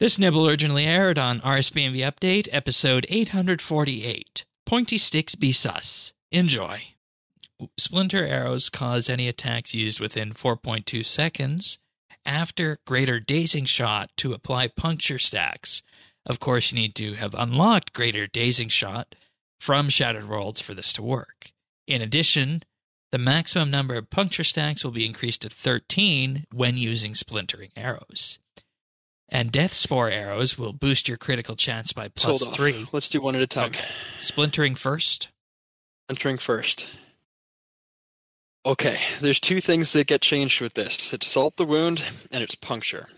This nibble originally aired on RSBANDB Update, episode 848. Pointy sticks be sus. Enjoy. Splinter arrows cause any attacks used within 4.2 seconds after greater dazing shot to apply puncture stacks. Of course, you need to have unlocked greater dazing shot from Shattered Worlds for this to work. In addition, the maximum number of puncture stacks will be increased to 13 when using splintering arrows. And Death Spore arrows will boost your critical chance by plus Hold off. three. Let's do one at a time. Okay. Splintering first. Entering first. Okay, there's two things that get changed with this. It's salt the wound and it's puncture.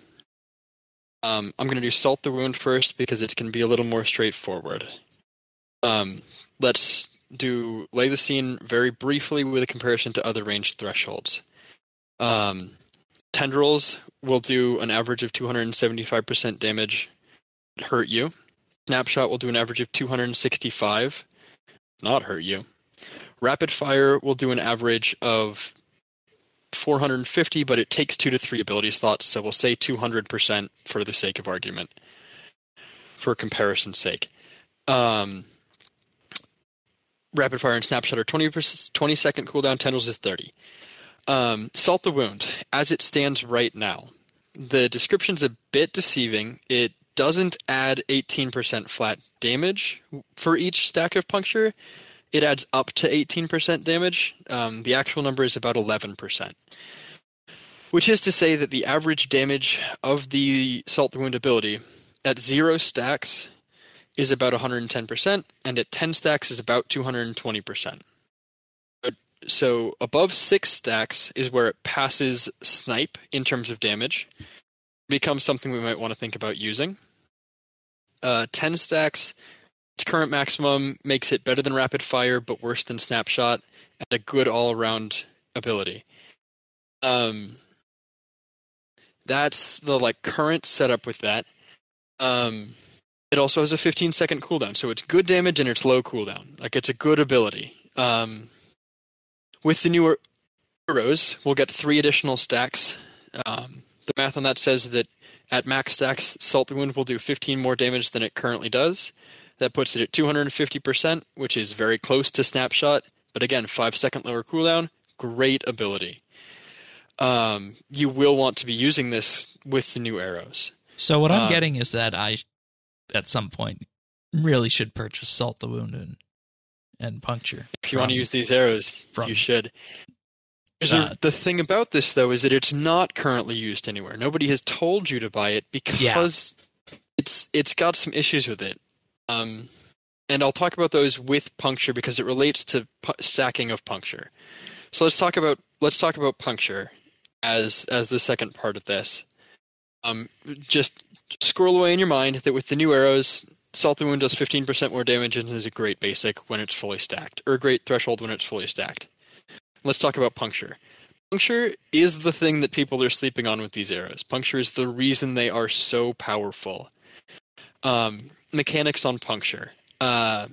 Um, I'm going to do salt the wound first because it can be a little more straightforward. Um, let's do lay the scene very briefly with a comparison to other ranged thresholds. Um, tendrils will do an average of 275% damage, hurt you. Snapshot will do an average of 265, not hurt you. Rapid fire will do an average of 450, but it takes two to three ability slots, so we'll say 200% for the sake of argument, for comparison's sake. Um, rapid fire and snapshot are 20, 20 second cooldown, tendrils is 30. Um, Salt the Wound, as it stands right now, the description's a bit deceiving. It doesn't add 18% flat damage for each stack of puncture it adds up to 18% damage. Um, the actual number is about 11%. Which is to say that the average damage of the Salt the Wound ability at zero stacks is about 110%, and at 10 stacks is about 220%. So above six stacks is where it passes Snipe in terms of damage, becomes something we might want to think about using. Uh, 10 stacks its current maximum makes it better than rapid fire, but worse than snapshot, and a good all around ability. Um, that's the like current setup with that. Um, it also has a 15 second cooldown, so it's good damage and it's low cooldown. Like it's a good ability. Um, with the newer arrows, we'll get three additional stacks. Um, the math on that says that at max stacks, Salt the Wound will do 15 more damage than it currently does. That puts it at 250%, which is very close to Snapshot. But again, 5 second lower cooldown, great ability. Um, you will want to be using this with the new arrows. So what I'm Uh, getting is that I, at some point, really should purchase Salt the Wound and, and Puncture. If you want to use these arrows, from you should. A- the thing about this, though, is that it's not currently used anywhere. Nobody has told you to buy it because it's it's got some issues with it. Um, and I'll talk about those with puncture because it relates to pu- stacking of puncture. So let's talk about let's talk about puncture as as the second part of this. Um, just scroll away in your mind that with the new arrows, Salt the Wound does 15% more damage and is a great basic when it's fully stacked, or a great threshold when it's fully stacked. Let's talk about puncture. Puncture is the thing that people are sleeping on with these arrows. Puncture is the reason they are so powerful. Um, mechanics on puncture. Uh,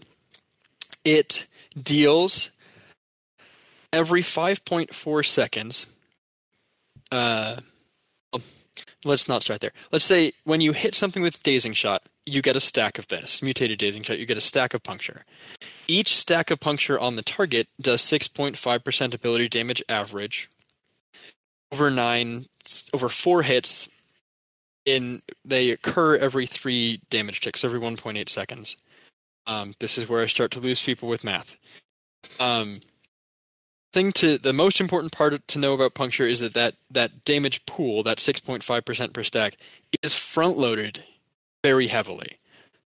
it deals every 5.4 seconds. Uh, oh, let's not start there. Let's say when you hit something with dazing shot, you get a stack of this mutated dazing shot. You get a stack of puncture. Each stack of puncture on the target does 6.5% ability damage average over nine over four hits in they occur every three damage ticks every 1.8 seconds um, this is where i start to lose people with math um, thing to the most important part to know about puncture is that that, that damage pool that 6.5% per stack is front loaded very heavily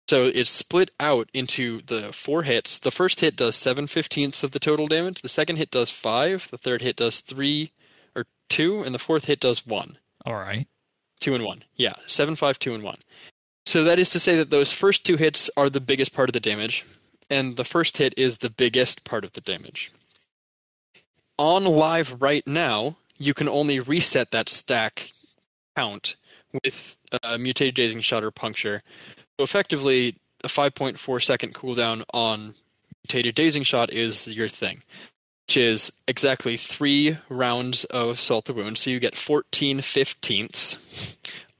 so it's split out into the four hits the first hit does 7 fifteenths of the total damage the second hit does 5 the third hit does 3 or 2 and the fourth hit does 1 All right. two and one. Yeah, seven, five, two, and one. So that is to say that those first two hits are the biggest part of the damage, and the first hit is the biggest part of the damage. On live right now, you can only reset that stack count with uh, mutated dazing shot or puncture. So effectively, a 5.4 second cooldown on mutated dazing shot is your thing which is exactly three rounds of Salt the Wound. So you get 14 fifteenths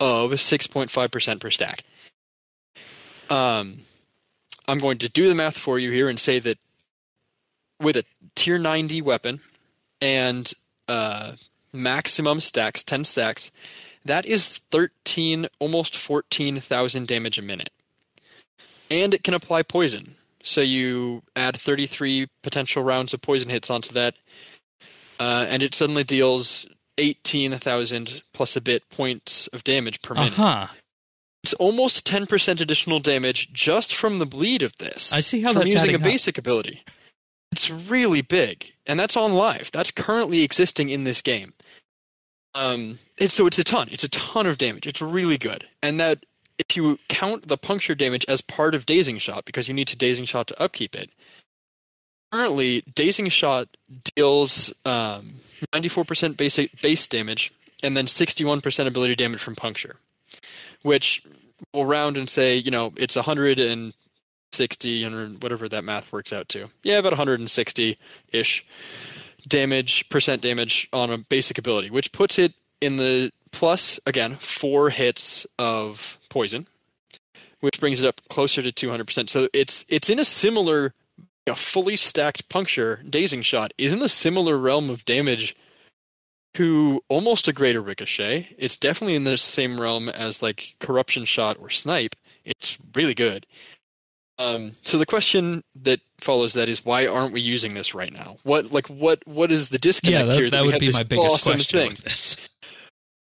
of 6.5% per stack. Um, I'm going to do the math for you here and say that with a tier 90 weapon and uh, maximum stacks, 10 stacks, that is 13, almost 14,000 damage a minute. And it can apply poison. So you add 33 potential rounds of poison hits onto that, uh, and it suddenly deals 18,000 plus a bit points of damage per minute. Uh-huh. It's almost 10% additional damage just from the bleed of this. I see how from that's using a adding up. basic ability. It's really big, and that's on live. That's currently existing in this game. Um, it's, so it's a ton. It's a ton of damage. It's really good, and that if you count the puncture damage as part of dazing shot, because you need to dazing shot to upkeep it. Currently, dazing shot deals um, 94% basic base damage, and then 61% ability damage from puncture, which we'll round and say, you know, it's 160 and whatever that math works out to. Yeah, about 160 ish damage, percent damage on a basic ability, which puts it in the plus, again, four hits of poison, which brings it up closer to 200%. So it's it's in a similar, a fully stacked puncture, dazing shot is in the similar realm of damage to almost a greater ricochet. It's definitely in the same realm as like corruption shot or snipe. It's really good. Um, so the question that follows that is why aren't we using this right now? What like what what is the disconnect Yeah, that, here? that we would be my biggest awesome question thing. with this.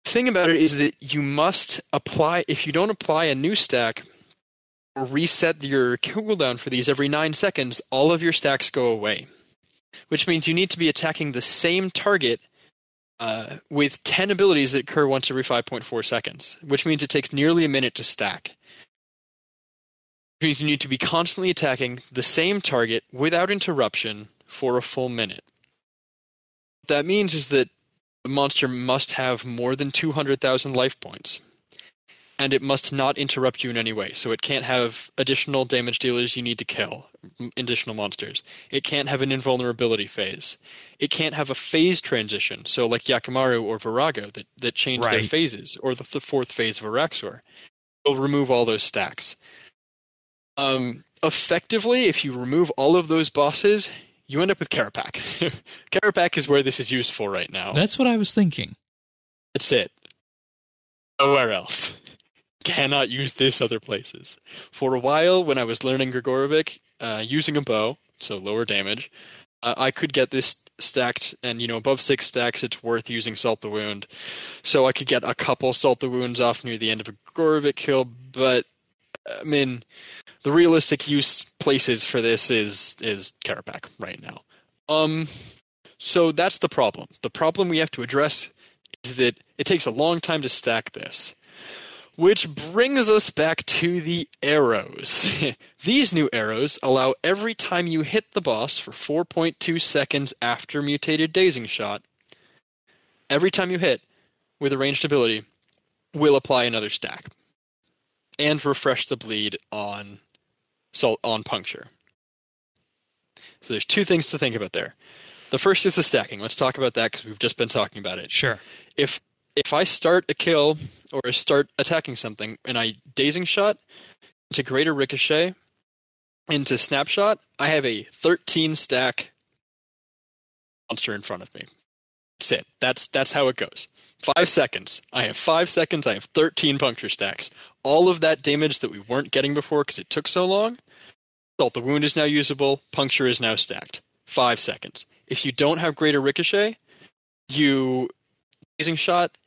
thing about it is that you must apply if you don't apply a new stack or reset your cooldown for these every nine seconds, all of your stacks go away. Which means you need to be attacking the same target uh, with 10 abilities that occur once every 5.4 seconds, which means it takes nearly a minute to stack. Which means you need to be constantly attacking the same target without interruption for a full minute. What that means is that the monster must have more than 200,000 life points. And it must not interrupt you in any way. So it can't have additional damage dealers you need to kill, additional monsters. It can't have an invulnerability phase. It can't have a phase transition, so like Yakamaru or Vorago that, that change their phases, or the, the fourth phase of Araxxor. It'll remove all those stacks. Um, effectively, if you remove all of those bosses, you end up with Kerapac. Kerapac is where this is useful right now. That's what I was thinking. That's it. Nowhere else. Cannot use this other places. For a while, when I was learning Gregorovic, uh, using a bow, so lower damage, uh, I could get this stacked, and you know, above six stacks, it's worth using Salt the Wound. So I could get a couple Salt the Wounds off near the end of a Gregorovic kill, but I mean, the realistic use places for this is is Kerapac right now. Um, so that's the problem. The problem we have to address is that it takes a long time to stack this. Which brings us back to the arrows. These new arrows allow every time you hit the boss for 4.2 seconds after mutated dazing shot, every time you hit with a ranged ability, will apply another stack and refresh the bleed on salt on puncture. So there's two things to think about there. The first is the stacking. Let's talk about that because we've just been talking about it. Sure. If if I start a kill or start attacking something and I dazing shot into greater ricochet into snapshot, I have a 13 stack monster in front of me. That's it. That's that's how it goes. Five seconds. I have five seconds. I have 13 puncture stacks. All of that damage that we weren't getting before because it took so long. Salt the wound is now usable. Puncture is now stacked. Five seconds. If you don't have greater ricochet, you dazing shot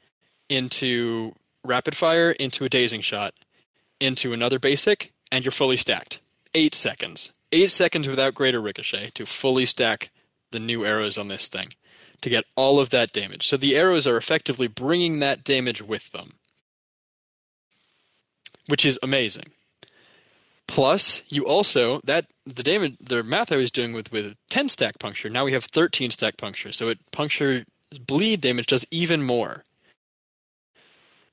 into rapid fire into a dazing shot into another basic, and you're fully stacked. Eight seconds. Eight seconds without greater ricochet to fully stack the new arrows on this thing to get all of that damage. So the arrows are effectively bringing that damage with them, which is amazing. Plus, you also that the damage the math I was doing with with 10 stack puncture. Now we have 13 stack puncture, so it puncture bleed damage does even more.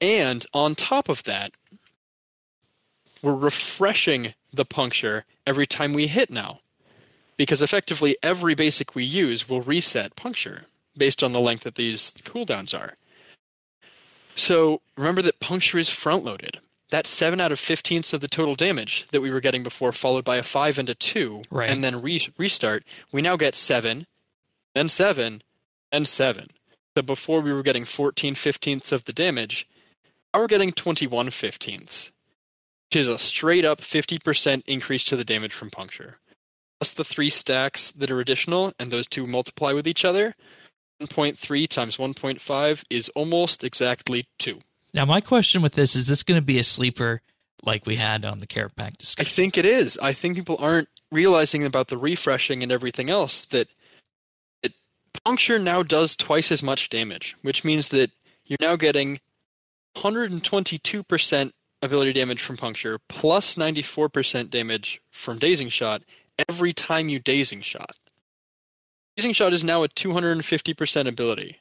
And on top of that, we're refreshing the puncture every time we hit now. Because effectively every basic we use will reset puncture based on the length that these cooldowns are. So remember that puncture is front loaded. That's seven out of fifteenths of the total damage that we were getting before, followed by a five and a two, right. and then re- restart. We now get seven, then seven, and seven. So before we were getting 14 fifteenths of the damage, now we're getting 21 fifteenths, which is a straight up 50% increase to the damage from puncture. Plus the three stacks that are additional, and those two multiply with each other. 1.3 times 1.5 is almost exactly 2. Now, my question with this is this going to be a sleeper like we had on the Kerapac discussion? I think it is. I think people aren't realizing about the refreshing and everything else that it, puncture now does twice as much damage, which means that you're now getting 122% ability damage from puncture plus 94% damage from dazing shot every time you dazing shot. Dazing shot is now a 250% ability.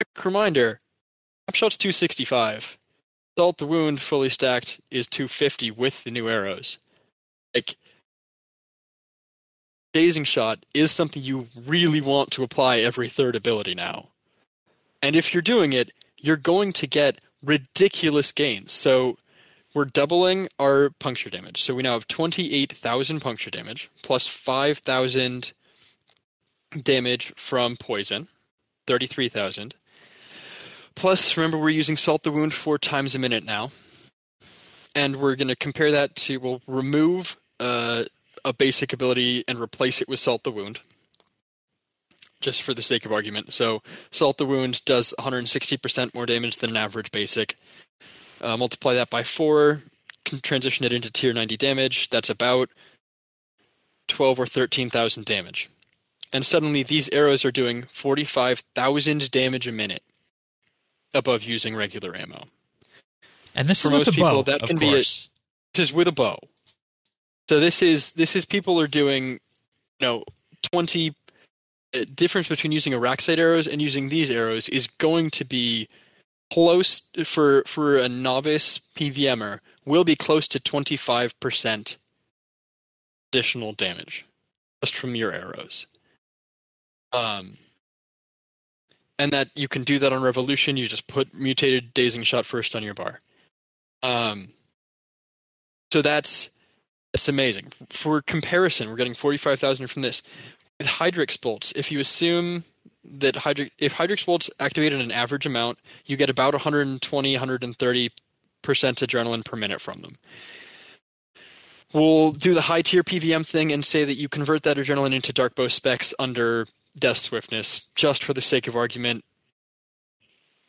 Quick reminder Shot's 265. Salt the Wound fully stacked is 250 with the new arrows. Like, Dazing Shot is something you really want to apply every third ability now. And if you're doing it, you're going to get ridiculous gains. So we're doubling our puncture damage. So we now have 28,000 puncture damage plus 5,000 damage from poison, 33,000. Plus, remember, we're using Salt the Wound four times a minute now. And we're going to compare that to, we'll remove uh, a basic ability and replace it with Salt the Wound, just for the sake of argument. So, Salt the Wound does 160% more damage than an average basic. Uh, multiply that by four, can transition it into tier 90 damage. That's about 12 or 13,000 damage. And suddenly, these arrows are doing 45,000 damage a minute above using regular ammo. And this For is most people, bow, that can be a, this is with a bow. So this is this is people are doing, you know, twenty. Uh, difference between using Araxyte arrows and using these arrows is going to be close for for a novice PVMer will be close to twenty five percent additional damage just from your arrows. Um, and that you can do that on Revolution. You just put mutated dazing shot first on your bar. Um, so that's that's amazing. For comparison, we're getting forty five thousand from this. With Hydrix bolts, if you assume that Hydrix, if Hydrix bolts activated an average amount, you get about 120, 130 percent adrenaline per minute from them. We'll do the high tier PVM thing and say that you convert that adrenaline into dark bow specs under death swiftness, just for the sake of argument.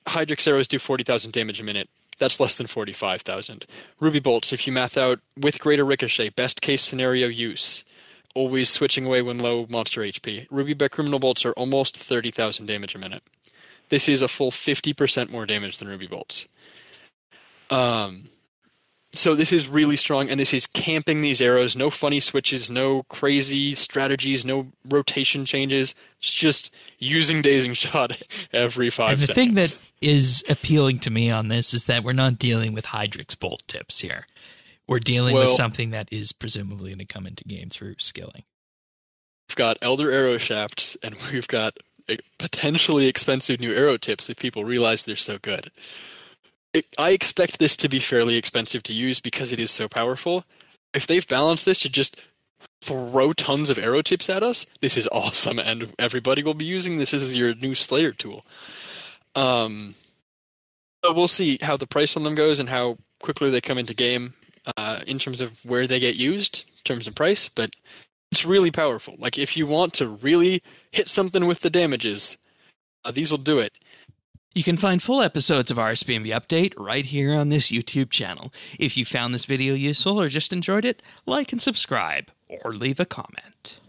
Hydrix arrows do 40,000 damage a minute. That's less than 45,000. Ruby bolts, if you math out with greater ricochet, best case scenario use, always switching away when low monster HP. Ruby Bakriminel bolts are almost 30,000 damage a minute. This is a full 50% more damage than Ruby bolts. Um, so this is really strong, and this is camping these arrows. No funny switches, no crazy strategies, no rotation changes. It's just using dazing shot every five. And the seconds. thing that is appealing to me on this is that we're not dealing with Hydrix bolt tips here. We're dealing well, with something that is presumably going to come into game through skilling. We've got Elder Arrow Shafts, and we've got potentially expensive new arrow tips if people realize they're so good. I expect this to be fairly expensive to use because it is so powerful. If they've balanced this to just throw tons of arrow tips at us, this is awesome, and everybody will be using this as your new Slayer tool. Um, so we'll see how the price on them goes and how quickly they come into game uh, in terms of where they get used, in terms of price. But it's really powerful. Like if you want to really hit something with the damages, uh, these will do it. You can find full episodes of RSBANDB Update right here on this YouTube channel. If you found this video useful or just enjoyed it, like and subscribe, or leave a comment.